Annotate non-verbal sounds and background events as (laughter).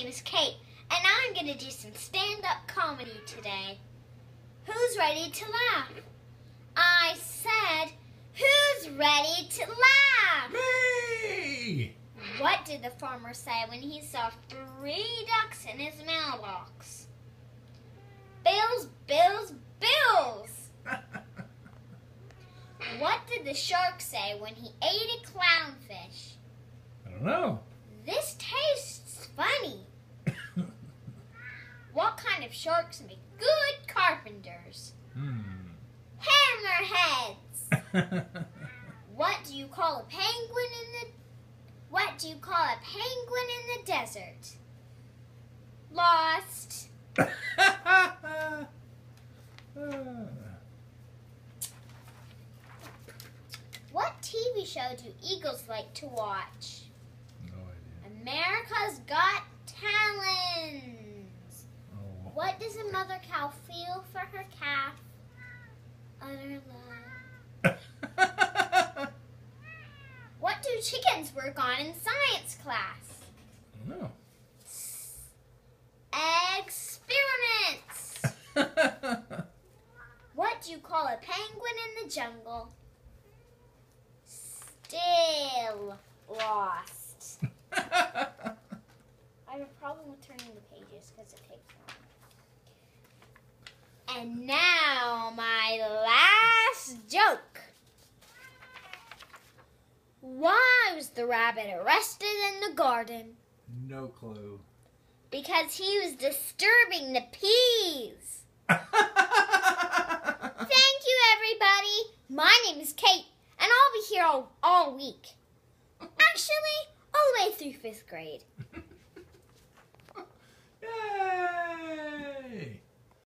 name is Kat, and I'm going to do some stand up comedy today. Who's ready to laugh? I said, Who's ready to laugh? Me! What did the farmer say when he saw three ducks in his mailbox? Bills, bills, bills! (laughs) What did the shark say when he ate a clownfish? I don't know. Of sharks make good carpenters? Hmm. Hammerheads! (laughs) What do you call a penguin in the What do you call a penguin in the desert? Lost. What TV show do eagles like to watch? no idea. America's Got Talents. Oh. What does a mother cow feel for her calf? Utter love. (laughs) What do chickens work on in science class? no. Experiments. (laughs) What do you call a penguin in the jungle? Still lost. And now my last joke. Why was the rabbit arrested in the garden? no clue. Because he was disturbing the peas. (laughs) Thank you, everybody. My name is Kat, and I'll be here all, all week. Actually, all the way through fifth grade.